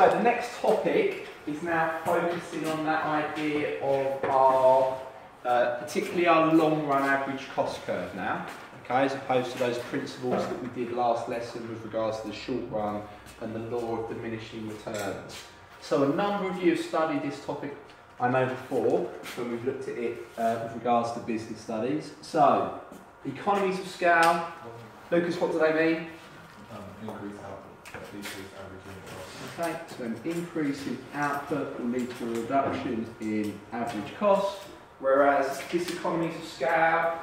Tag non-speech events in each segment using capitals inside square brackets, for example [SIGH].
So the next topic is now focusing on that idea of our, uh, particularly our long run average cost curve now, okay, as opposed to those principles that we did last lesson with regards to the short run and the law of diminishing returns. So a number of you have studied this topic, I know before, when we've looked at it uh, with regards to business studies. So, economies of scale, Lucas, what do they mean? Um, increase output, decrease average Okay, so an increase in output will lead to a reduction in average cost, whereas diseconomies of scale,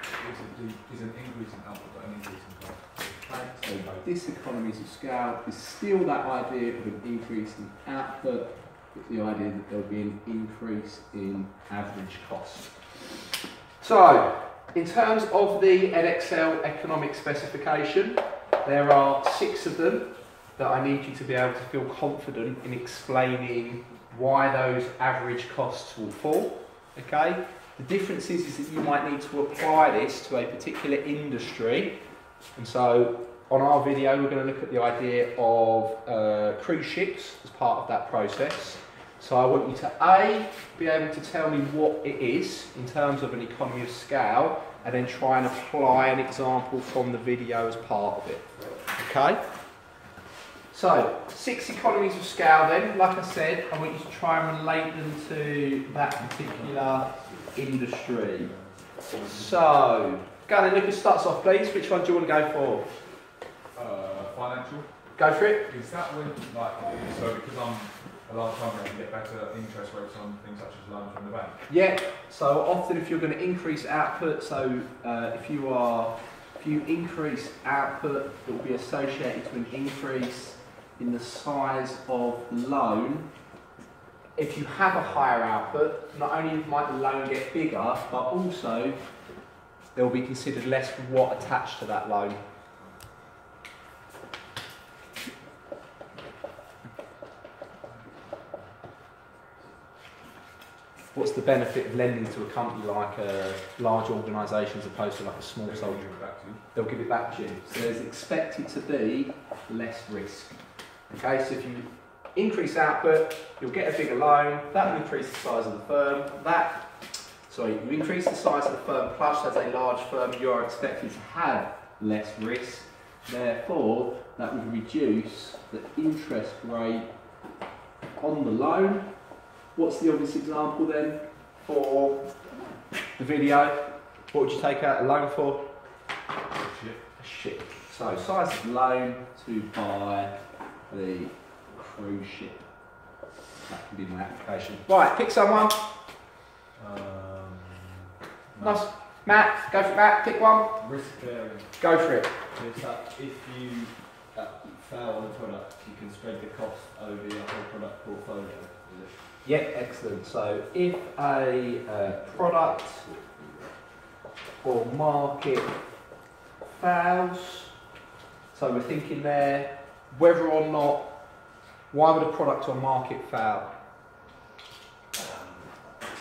It's, a, de- is an increase in output, but an increase in cost. So this diseconomies of scale is still that idea of an increase in output, with the idea that there'll be an increase in average cost. So, in terms of the Edexcel economic specification, there are six of them that I need you to be able to feel confident in explaining why those average costs will fall. Okay? The difference is, is that you might need to apply this to a particular industry. And so on our video, we're going to look at the idea of uh, cruise ships as part of that process. So I want you to A, be able to tell me what it is in terms of an economy of scale, and then try and apply an example from the video as part of it. Okay? So, six economies of scale then, like I said, I want you to try and relate them to that particular industry. So, go on then, Lucas, starts off please. Which one do you want to go for? Uh, financial, Go for it. is that when, like, so because I'm a large company, I can get better interest rates on things such as loans from the bank? Yeah, so often if you're going to increase output, so uh, if you are, if you increase output, it will be associated to an increase in the size of the loan. If you have a higher output, not only might the loan get bigger, but also there will be considered less what attached to that loan. What's the benefit of lending to a company like a large organisation as opposed to like a small soldier? give it back to. They'll give it back to you. So there's expected to be less risk. Okay, so if you increase output, you'll get a bigger loan. That will increase the size of the firm. That, sorry, you increase the size of the firm. Plus, as a large firm, you are expected to have less risk. Therefore, that would reduce the interest rate on the loan. What's the obvious example then for the video? What would you take out a loan for? Shit. A ship. So size of loan to buy the cruise ship. That can be my application. Right, pick someone. Um, Nice. Matt, go for Matt. Pick one. Risk bearing Go for it. is that if you uh, fail on a product, you can spread the cost over your whole product portfolio. Is it? Yeah, excellent. So if a uh, product or market fails, so we're thinking there whether or not, why would a product or market fail? Um,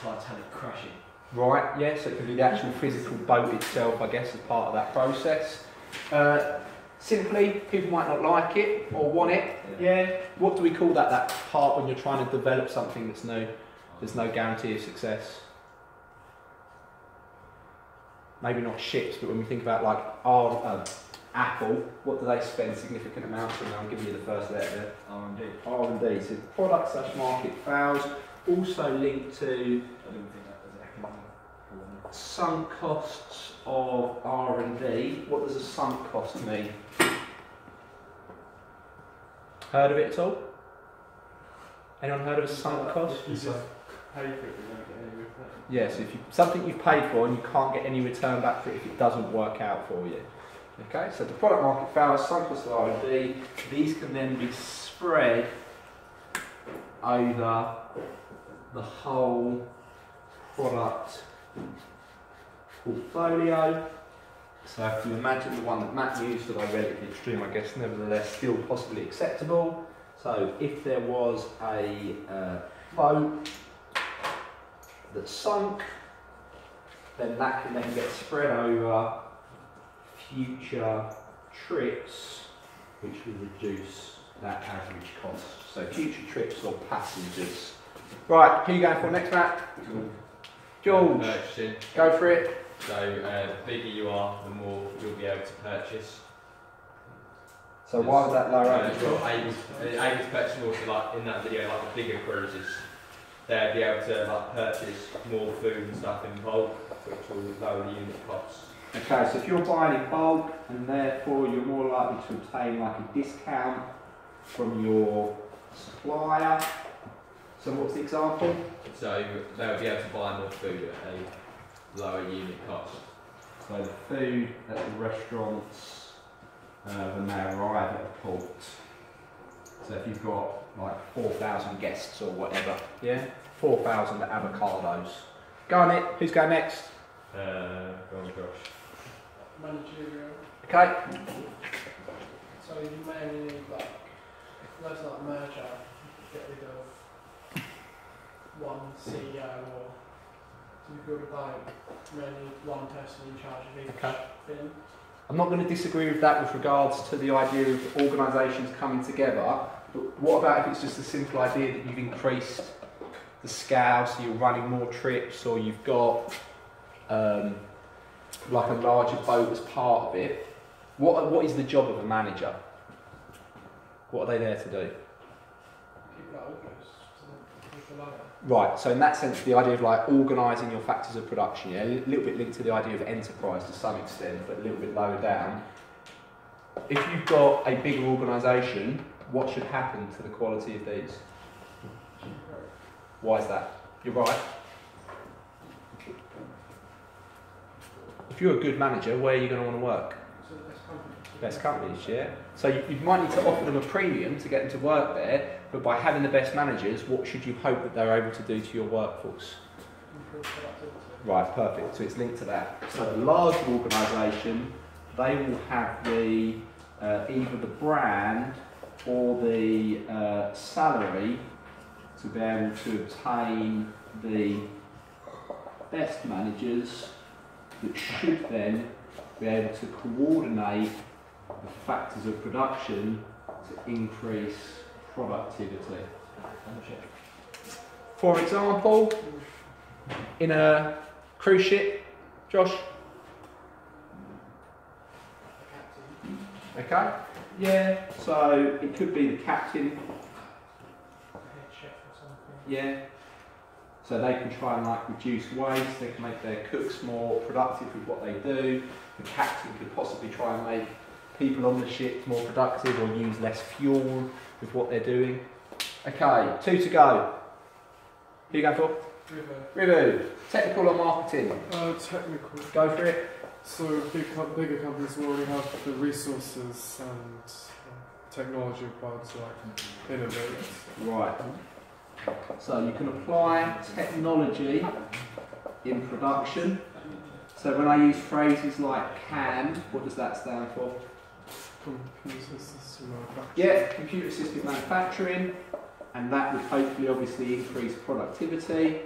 Titanic crashing. Right, yeah, so it could be the actual physical boat itself, I guess, as part of that process. Uh, simply, people might not like it or want it. Yeah, what do we call that, that part when you're trying to develop something that's new? There's no guarantee of success. Maybe not ships, but when we think about like our, uh, Apple, what do they spend significant amounts on? I'm giving you the first letter. R&D. R&D, so product slash market fails. Also linked to I didn't think that was economic. sunk costs of R&D. What does a sunk cost mean? Heard of it at all? Anyone heard of a sunk cost? If you just pay for it, you won't get any return. Yes, if you something you've paid for and you can't get any return back for it if it doesn't work out for you. Okay, so the product market fails, sunk cost of R&D. These can then be spread over the whole product portfolio. So if you imagine the one that Matt used that I read at the extreme, I guess nevertheless still possibly acceptable. So if there was a uh, boat that sunk, then that can then get spread over future trips, which will reduce that average cost. So future trips or passengers. Right, who you going for next, Matt? George, Purchasing. go for it. So uh, the bigger you are, the more you'll be able to purchase. So why was that lower average? uh, purchase more, so like in that video, like the bigger cruises, they'll be able to like purchase more food and stuff in bulk, which will lower the unit costs. Okay, so if you're buying in bulk and therefore you're more likely to obtain like a discount from your supplier. So what's the example? So they'll be able to buy more food at a lower unit cost. So the food at the restaurants uh, when they arrive at a port. So if you've got like 4,000 guests or whatever, yeah, 4,000 avocados. Go on it, who's going next? Uh, go on, Josh. Managerial. Okay. So you mainly need like, let's like merger, get rid of one CEO or you could like mainly one person in charge of each Okay. thing. I'm not going to disagree with that with regards to the idea of organisations coming together, but what about if it's just a simple idea that you've increased the scale, so you're running more trips, or you've got um, like a larger boat as part of it? What, what is the job of a manager? What are they there to do? Keep that organised, so that people like it. Right, so in that sense, the idea of like organising your factors of production, yeah, a little bit linked to the idea of enterprise to some extent, but a little bit lower down. If you've got a bigger organisation, what should happen to the quality of these? Why is that? You're right. If you're a good manager, where are you going to want to work? Best companies, yeah. So you, you might need to offer them a premium to get them to work there, but by having the best managers, what should you hope that they're able to do to your workforce? Right, perfect. So it's linked to that. So a large organisation, they will have the uh, either the brand or the uh, salary to be able to obtain the best managers that should then be able to coordinate the factors of production to increase productivity. For example, in a cruise ship, Josh. Captain. Okay. Yeah. So it could be the captain. Head chef or something. Yeah. So they can try and like reduce waste. They can make their cooks more productive with what they do. The captain could possibly try and make people on the ship more productive or use less fuel with what they're doing. Okay. Two to go. Who you going for? River. Rivu. Technical or marketing? Uh, technical. Go for it. So big, bigger companies will already have the resources and uh, technology required to like innovate. Right. So you can apply technology in production. So when I use phrases like CAM, what does that stand for? Computer system manufacturing. Yeah, computer assisted manufacturing, and that would hopefully obviously increase productivity.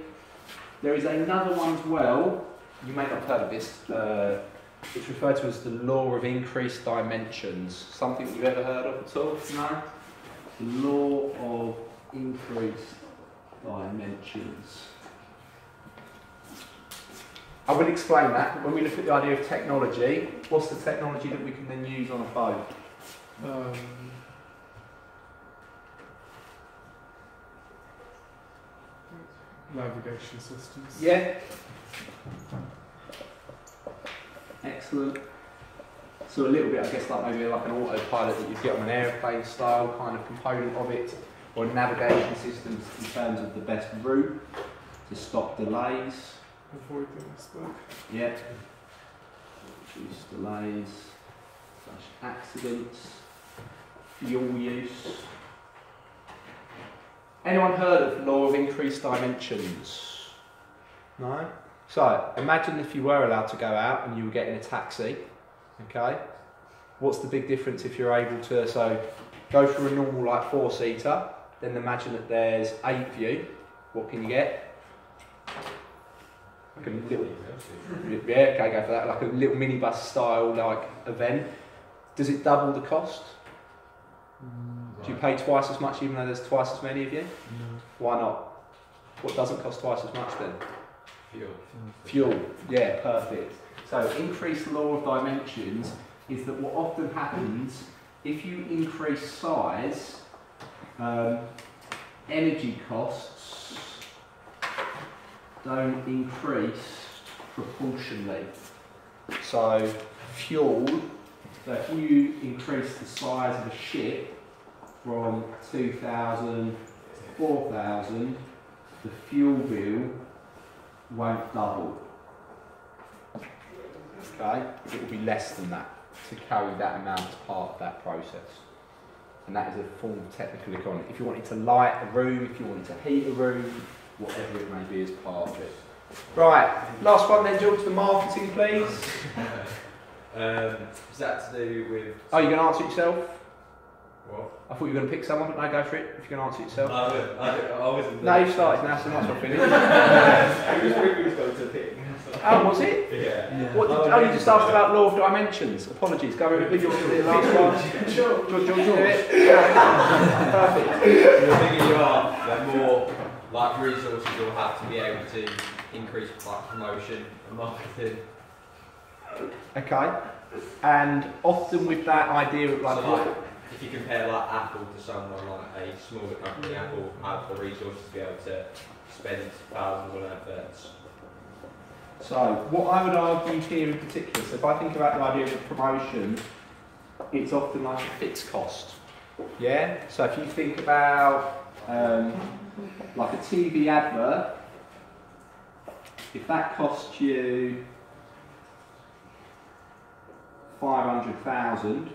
There is another one as well, you may not have heard of this, uh, it's referred to as the law of increased dimensions. Something that you've ever heard of at all? No? The law of increased dimensions. I will explain that. When we look at the idea of technology, what's the technology that we can then use on a boat? Um, navigation systems. Yeah. Excellent. So a little bit, I guess, like maybe like an autopilot that you'd get on an airplane style kind of component of it, or navigation systems in terms of the best route to stop delays. Avoid the. Yeah. Reduce delays, slash accidents, fuel use. Anyone heard of law of increased dimensions? No? So, imagine if you were allowed to go out and you were getting a taxi, okay? What's the big difference if you're able to, so, go for a normal like four-seater, then imagine that there's eight of you, what can you get? Like a little yeah, okay, go for that. Like a little minibus style like event. Does it double the cost? Do you pay twice as much even though there's twice as many of you? Why not? What doesn't cost twice as much then? Fuel. Fuel. Yeah, perfect. So increased law of dimensions is that what often happens if you increase size, um, energy costs don't increase proportionally. So fuel, so if you increase the size of a ship from 2,000 to 4,000, the fuel bill won't double. Okay, it will be less than that to carry that amount as part of that process. And that is a form of technical economy. If you wanted to light a room, if you wanted to heat a room, whatever it may be as part of it. Right, last one then, George, the marketing, please. [LAUGHS] Um, is that to do with? Oh, you're going to answer it yourself? What? I thought you were going to pick someone, but no, go for it if you're going to answer it yourself. I, I, I wasn't. No, you started now, so might as well finish. [LAUGHS] It was previous going to pick. Oh, was it? Yeah. What did, oh, you just asked about law of dimensions. Apologies. Go over with your the last one. [LAUGHS] George, George, do it. Perfect. The bigger you are, the more like resources you'll have to be able to increase like promotion and marketing. Okay. And often with that idea of like, so like, if you compare like Apple to someone like a smaller company, Apple have the resources to be able to spend thousands on adverts. So what I would argue here in particular, so if I think about the idea of a promotion, it's often like a fixed cost. Yeah. So if you think about um, like a TV advert, if that costs you five hundred thousand,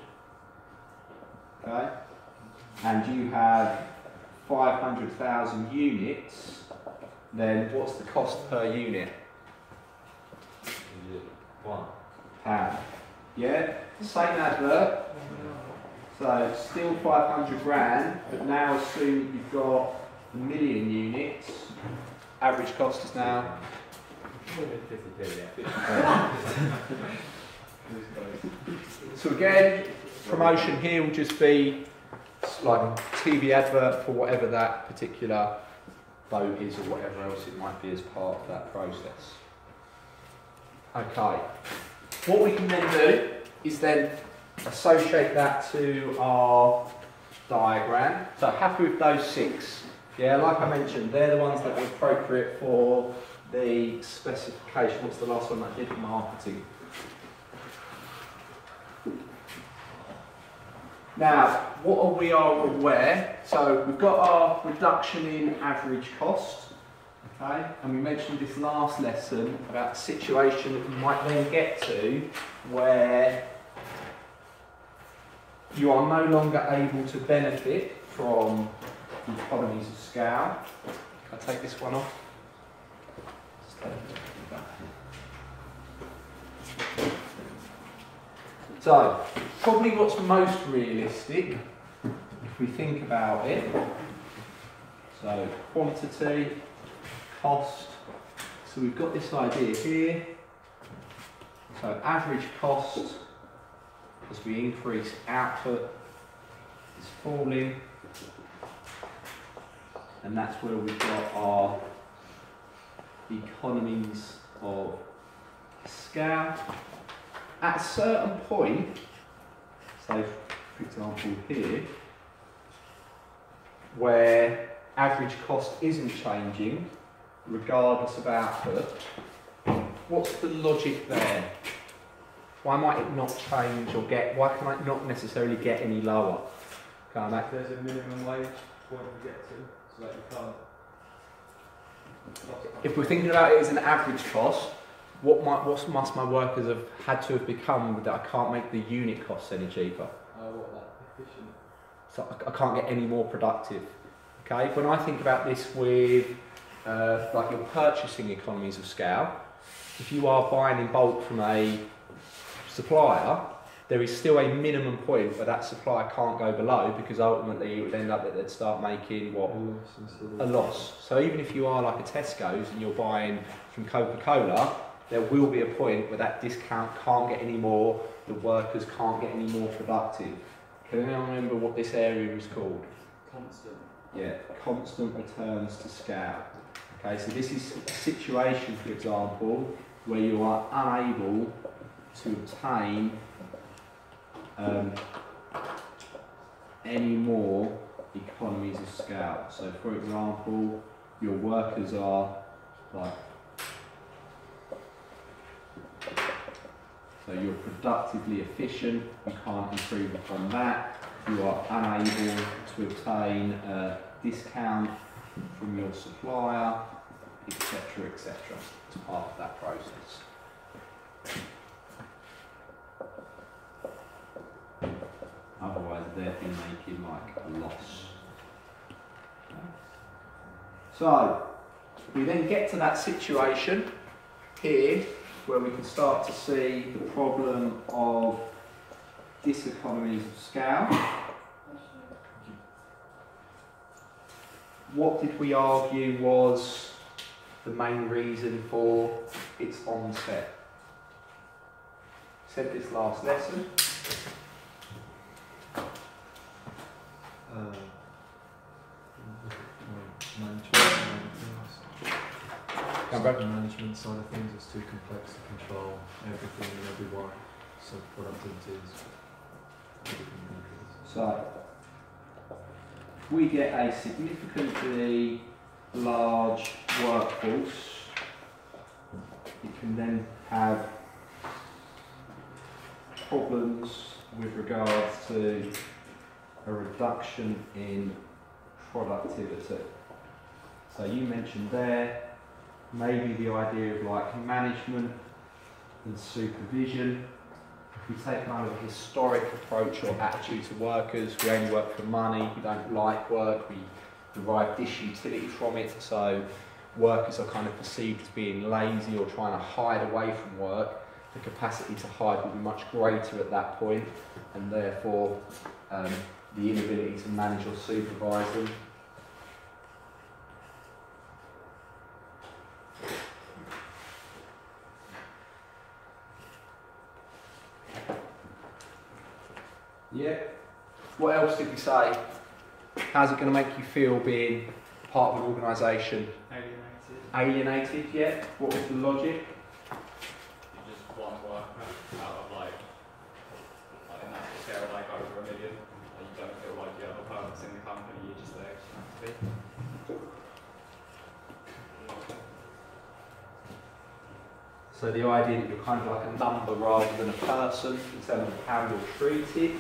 okay, and you have five hundred thousand units, then what's the cost per unit? One. Pound. Yeah, same advert. So still 500 grand, but now assume you've got a million units. Average cost is now. 50p, yeah. So again, promotion here will just be like a TV advert for whatever that particular boat is or whatever else it might be as part of that process. Okay. What we can then do is then associate that to our diagram. So happy with those six. Yeah, like I mentioned, they're the ones that are appropriate for the specification. What's the last one that did? Marketing. Now, what are we are aware? So we've got our reduction in average cost. Okay, and we mentioned this last lesson about the situation that you might then get to where you are no longer able to benefit from the economies of scale. Can I take this one off? So, probably what's most realistic, if we think about it, so quantity, cost, so we've got this idea here, so average cost as we increase output is falling. And that's where we've got our economies of scale. At a certain point, so for example here, where average cost isn't changing regardless of output, what's the logic there? Why might it not change or get, why can I not necessarily get any lower? Back There's a minimum wage point we get to, so that you can't. If we're thinking about it as an average cost, what might, what must my workers have had to have become that I can't make the unit costs any cheaper? Oh, what, like efficient? So I, I can't get any more productive. Okay, when I think about this with uh, like your purchasing economies of scale, if you are buying in bulk from a supplier, there is still a minimum point where that supplier can't go below because ultimately it would end up that they'd start making what a loss. So even if you are like a Tesco's and you're buying from Coca-Cola, there will be a point where that discount can't get any more, the workers can't get any more productive. Can anyone remember what this area is called? Constant. Yeah, constant returns to scale. Okay, so this is a situation, for example, where you are unable to obtain um, any more economies of scale. So, for example, your workers are like so you're productively efficient, you can't improve upon that, you are unable to obtain a discount from your supplier, etc. etc. as part of that process. Otherwise, they've been making like a loss. So, we then get to that situation here where we can start to see the problem of diseconomies of scale. What did we argue was the main reason for its onset? Said this last lesson. Uh, management, Come back. The management side of things is too complex to control everything and everyone. So productivity is. So, we get a significantly large workforce, you can then have problems with regards to a reduction in productivity. So you mentioned there maybe the idea of like management and supervision we take kind of a historic approach or attitude to workers, we only work for money, we don't like work, we derive disutility from it, so workers are kind of perceived as being lazy or trying to hide away from work. The capacity to hide will be much greater at that point, and therefore um, the inability to manage or supervise them. Yeah. What else did we say? How's it going to make you feel being part of an organisation? Alienated. Alienated, yeah. What was the logic? You just one worker out of like, like in that scale, like over a million. And you don't feel like you have a purpose in the company, you're just there 'cause you have to be. So the idea that you're kind of like a number rather than a person in terms of how you're treated,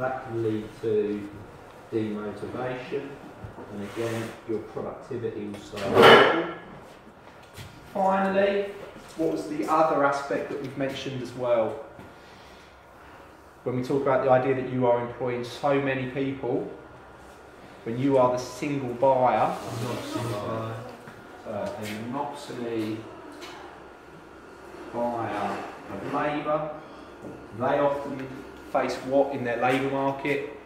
that can lead to demotivation, and again, your productivity will start. Finally, what was the other aspect that we've mentioned as well? When we talk about the idea that you are employing so many people, when you are the single buyer, so a monopsony buyer of labour, they often face what in their labour market?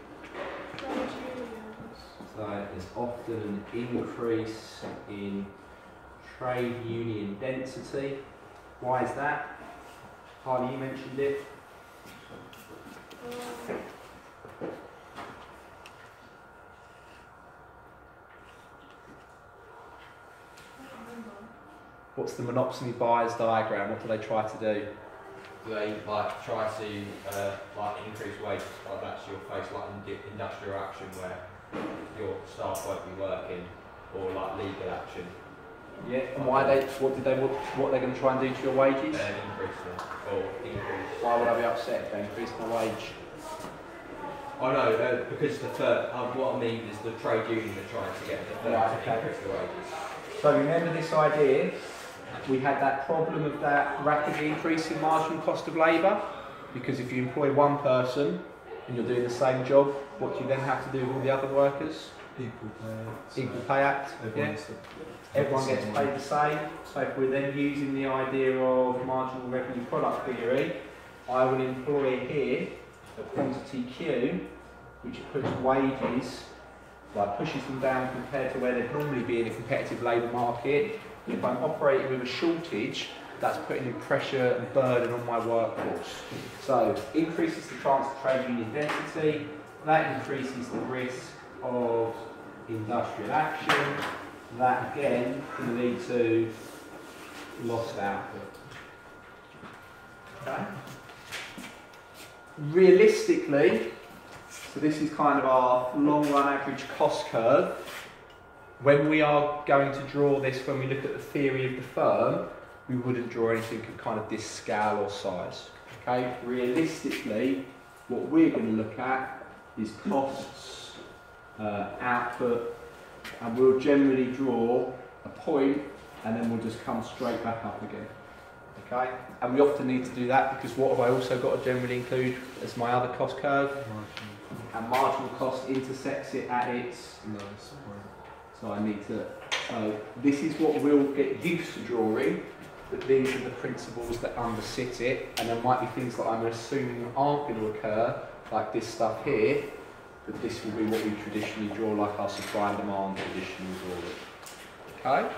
So there's often an increase in trade union density. Why is that? Harley, you mentioned it. What's the monopsony buyers diagram? What do they try to do? They like try to uh, like increase wages, but that's you'll face like industrial action where your staff won't be working, or like legal action, Yeah. And why they? What did they? What, what they're going to try and do to your wages? then increase them or increase. Why would I be upset if they increase my wage? I know uh, because the third. Uh, what I mean is the trade union are trying to get the third Right, to okay. increase the wages. So remember this idea, we had that problem of that rapidly increasing marginal cost of labour, because if you employ one person and you're doing the same job, what do you then have to do with all the other workers? Equal pay. Equal pay act, yeah? Everyone gets paid the same. So if we're then using the idea of marginal revenue product theory, I will employ here a quantity Q, which puts wages, like pushes them down compared to where they'd normally be in a competitive labour market. If I'm operating with a shortage, that's putting in pressure and burden on my workforce. So increases the chance of trade union density, that increases the risk of industrial action. That again can lead to loss of output. Okay. Realistically, so this is kind of our long run average cost curve. When we are going to draw this, when we look at the theory of the firm, we wouldn't draw anything of kind of this scale or size. Okay, realistically, what we're going to look at is costs, uh, output, and we'll generally draw a point and then we'll just come straight back up again. Okay, and we often need to do that because what have I also got to generally include as my other cost curve? And marginal cost intersects it at its Lowest point. So I need to, so this is what we'll get used to drawing, but these are the principles that undersit it, and there might be things that I'm assuming aren't going to occur, like this stuff here, but this will be what we traditionally draw, like our supply and demand traditionally draw it. Okay?